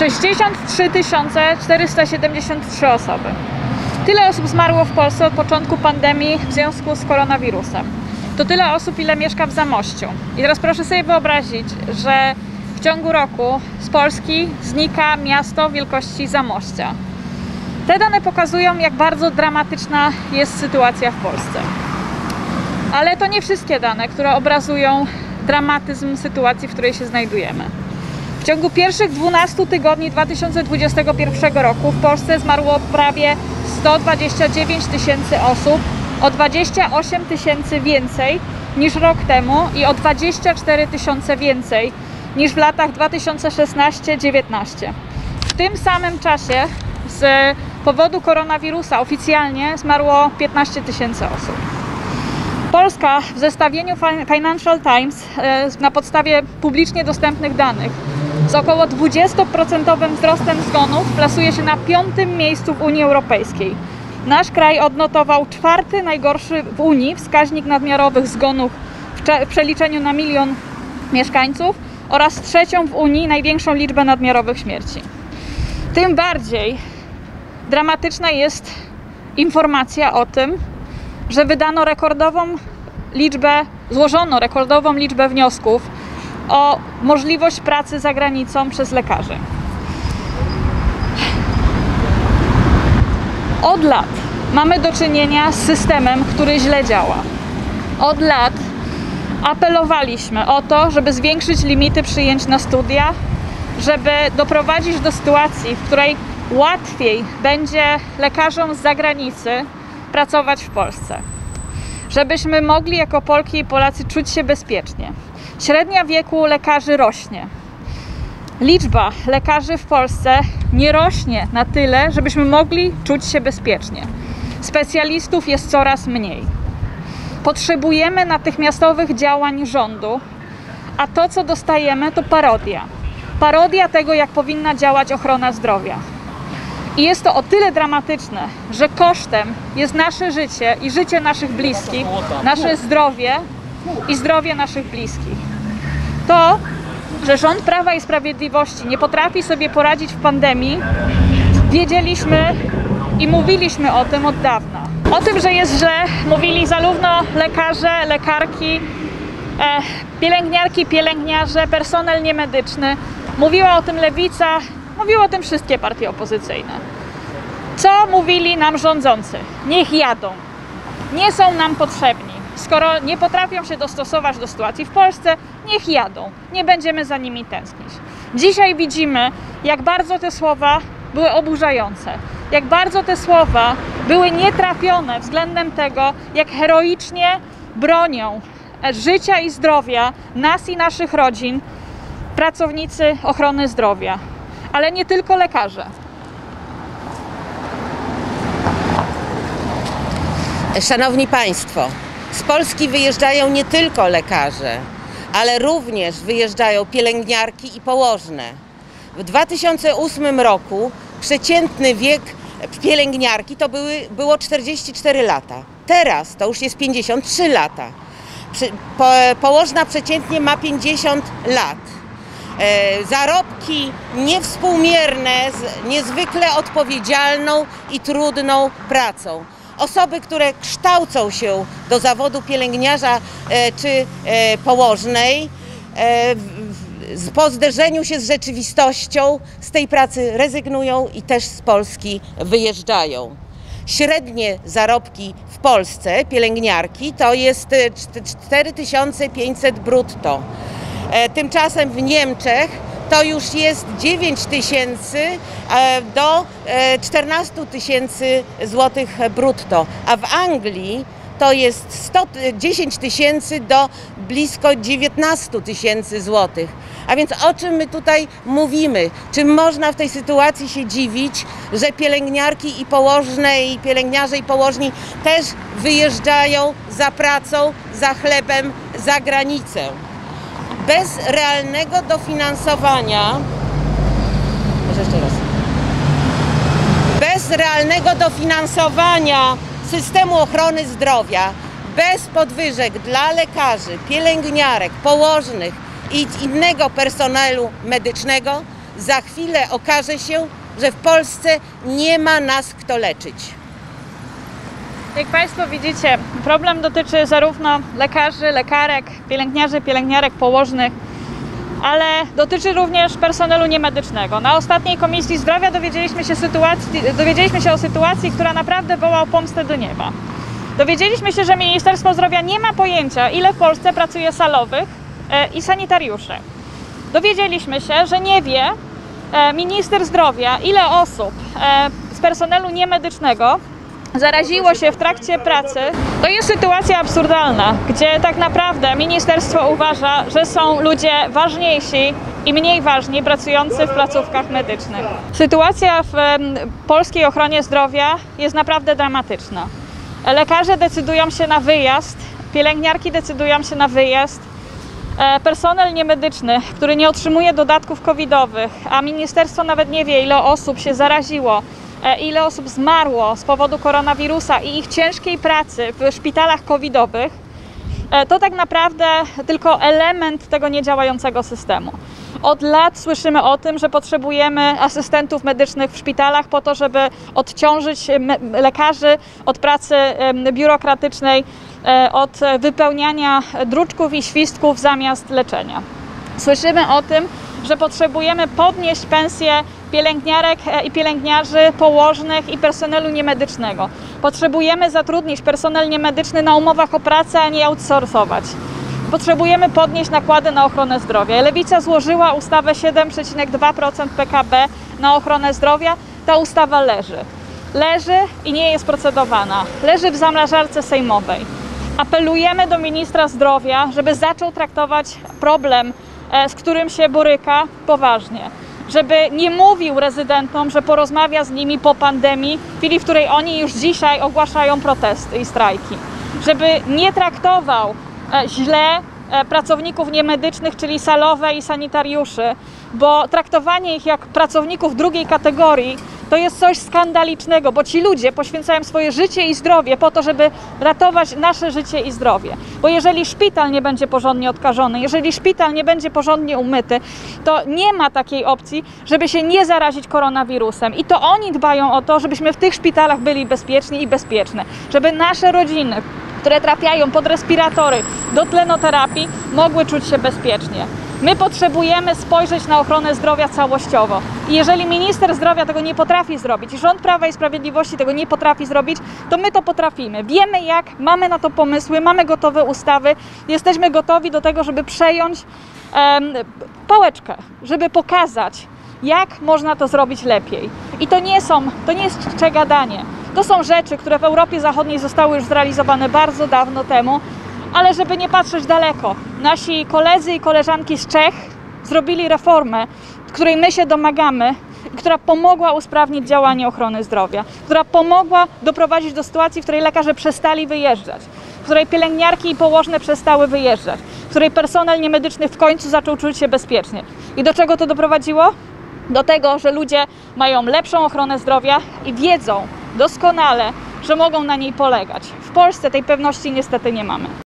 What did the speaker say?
63 473 osoby. Tyle osób zmarło w Polsce od początku pandemii w związku z koronawirusem. To tyle osób, ile mieszka w Zamościu. I teraz proszę sobie wyobrazić, że w ciągu roku z Polski znika miasto wielkości Zamościa. Te dane pokazują, jak bardzo dramatyczna jest sytuacja w Polsce. Ale to nie wszystkie dane, które obrazują dramatyzm sytuacji, w której się znajdujemy. W ciągu pierwszych 12 tygodni 2021 roku w Polsce zmarło prawie 129 tysięcy osób, o 28 tysięcy więcej niż rok temu i o 24 tysiące więcej niż w latach 2016-19. W tym samym czasie z powodu koronawirusa oficjalnie zmarło 15 tysięcy osób. Polska w zestawieniu Financial Times e, na podstawie publicznie dostępnych danych z około 20% wzrostem zgonów plasuje się na piątym miejscu w Unii Europejskiej. Nasz kraj odnotował czwarty najgorszy w Unii wskaźnik nadmiarowych zgonów w przeliczeniu na milion mieszkańców oraz trzecią w Unii największą liczbę nadmiarowych śmierci. Tym bardziej dramatyczna jest informacja o tym, że wydano rekordową liczbę, złożono rekordową liczbę wniosków o możliwość pracy za granicą przez lekarzy. Od lat mamy do czynienia z systemem, który źle działa. Od lat apelowaliśmy o to, żeby zwiększyć limity przyjęć na studia, żeby doprowadzić do sytuacji, w której łatwiej będzie lekarzom z zagranicy pracować w Polsce. Żebyśmy mogli jako Polki i Polacy czuć się bezpiecznie. Średnia wieku lekarzy rośnie. Liczba lekarzy w Polsce nie rośnie na tyle, żebyśmy mogli czuć się bezpiecznie. Specjalistów jest coraz mniej. Potrzebujemy natychmiastowych działań rządu, a to, co dostajemy, to parodia. Parodia tego, jak powinna działać ochrona zdrowia. I jest to o tyle dramatyczne, że kosztem jest nasze życie i życie naszych bliskich, nasze zdrowie i zdrowie naszych bliskich. To, że rząd Prawa i Sprawiedliwości nie potrafi sobie poradzić w pandemii, wiedzieliśmy i mówiliśmy o tym od dawna. O tym, że jest źle, mówili zarówno lekarze, lekarki, e, pielęgniarki, pielęgniarze, personel niemedyczny. Mówiła o tym lewica, mówiły o tym wszystkie partie opozycyjne. Co mówili nam rządzący? Niech jadą. Nie są nam potrzebni. Skoro nie potrafią się dostosować do sytuacji w Polsce, niech jadą. Nie będziemy za nimi tęsknić. Dzisiaj widzimy, jak bardzo te słowa były oburzające. Jak bardzo te słowa były nietrafione względem tego, jak heroicznie bronią życia i zdrowia nas i naszych rodzin pracownicy ochrony zdrowia. Ale nie tylko lekarze. Szanowni Państwo, z Polski wyjeżdżają nie tylko lekarze, ale również wyjeżdżają pielęgniarki i położne. W 2008 roku przeciętny wiek pielęgniarki to były, było 44 lata. Teraz to już jest 53 lata. Po, położna przeciętnie ma 50 lat. E, zarobki niewspółmierne z niezwykle odpowiedzialną i trudną pracą osoby, które kształcą się do zawodu pielęgniarza e, czy e, położnej, e, po zderzeniu się z rzeczywistością z tej pracy rezygnują i też z Polski wyjeżdżają. Średnie zarobki w Polsce pielęgniarki to jest 4500 brutto. Tymczasem w Niemczech to już jest 9 tysięcy e, do 14 e, tysięcy złotych brutto, a w Anglii to jest 100, 10 tysięcy do blisko 19 tysięcy złotych. A więc o czym my tutaj mówimy? Czy można w tej sytuacji się dziwić, że pielęgniarki i położne, i pielęgniarze i położni też wyjeżdżają za pracą, za chlebem za granicę? Bez realnego dofinansowania, może jeszcze raz, bez realnego dofinansowania systemu ochrony zdrowia, bez podwyżek dla lekarzy, pielęgniarek, położnych i innego personelu medycznego, za chwilę okaże się, że w Polsce nie ma nas kto leczyć. Jak Państwo widzicie, problem dotyczy zarówno lekarzy, lekarek, pielęgniarzy, pielęgniarek, położnych, ale dotyczy również personelu niemedycznego. Na ostatniej Komisji Zdrowia dowiedzieliśmy się, sytuacji, dowiedzieliśmy się o sytuacji, która naprawdę woła o pomstę do nieba. Dowiedzieliśmy się, że Ministerstwo Zdrowia nie ma pojęcia, ile w Polsce pracuje salowych e, i sanitariuszy. Dowiedzieliśmy się, że nie wie e, minister zdrowia, ile osób e, z personelu niemedycznego zaraziło się w trakcie pracy. To jest sytuacja absurdalna, gdzie tak naprawdę ministerstwo uważa, że są ludzie ważniejsi i mniej ważni pracujący w placówkach medycznych. Sytuacja w polskiej ochronie zdrowia jest naprawdę dramatyczna. Lekarze decydują się na wyjazd, pielęgniarki decydują się na wyjazd, E, personel niemedyczny, który nie otrzymuje dodatków covidowych, a ministerstwo nawet nie wie, ile osób się zaraziło, ile osób zmarło z powodu koronawirusa i ich ciężkiej pracy w szpitalach covidowych, e, to tak naprawdę tylko element tego niedziałającego systemu. Od lat słyszymy o tym, że potrzebujemy asystentów medycznych w szpitalach po to, żeby odciążyć lekarzy od pracy biurokratycznej, e, od wypełniania druczków i świstków zamiast leczenia. Słyszymy o tym, że potrzebujemy podnieść pensje pielęgniarek e, i pielęgniarzy, położnych i personelu niemedycznego. Potrzebujemy zatrudnić personel niemedyczny na umowach o pracę, a nie outsourcować. Potrzebujemy podnieść nakłady na ochronę zdrowia. Lewica złożyła ustawę 7,2% PKB na ochronę zdrowia. Ta ustawa leży. Leży i nie jest procedowana. Leży w zamrażarce sejmowej. Apelujemy do ministra zdrowia, żeby zaczął traktować problem, e, z którym się boryka, poważnie. Żeby nie mówił rezydentom, że porozmawia z nimi po pandemii, w chwili, w której oni już dzisiaj ogłaszają protesty i strajki. Żeby nie traktował e, źle e, pracowników niemedycznych, czyli salowe i sanitariuszy, bo traktowanie ich jak pracowników drugiej kategorii to jest coś skandalicznego, bo ci ludzie poświęcają swoje życie i zdrowie po to, żeby ratować nasze życie i zdrowie. Bo jeżeli szpital nie będzie porządnie odkażony, jeżeli szpital nie będzie porządnie umyty, to nie ma takiej opcji, żeby się nie zarazić koronawirusem. I to oni dbają o to, żebyśmy w tych szpitalach byli bezpieczni i bezpieczne, żeby nasze rodziny, które trafiają pod respiratory do tlenoterapii, mogły czuć się bezpiecznie. My potrzebujemy spojrzeć na ochronę zdrowia całościowo. I jeżeli minister zdrowia tego nie potrafi zrobić, rząd Prawa i Sprawiedliwości tego nie potrafi zrobić, to my to potrafimy. Wiemy jak, mamy na to pomysły, mamy gotowe ustawy, jesteśmy gotowi do tego, żeby przejąć em, pałeczkę, żeby pokazać, jak można to zrobić lepiej. I to nie są, to nie jest czcze gadanie. To są rzeczy, które w Europie Zachodniej zostały już zrealizowane bardzo dawno temu, ale żeby nie patrzeć daleko, nasi koledzy i koleżanki z Czech zrobili reformę, której my się domagamy, która pomogła usprawnić działanie ochrony zdrowia, która pomogła doprowadzić do sytuacji, w której lekarze przestali wyjeżdżać, w której pielęgniarki i położne przestały wyjeżdżać, w której personel niemedyczny w końcu zaczął czuć się bezpiecznie. I do czego to doprowadziło? Do tego, że ludzie mają lepszą ochronę zdrowia i wiedzą doskonale, że mogą na niej polegać. W Polsce tej pewności niestety nie mamy.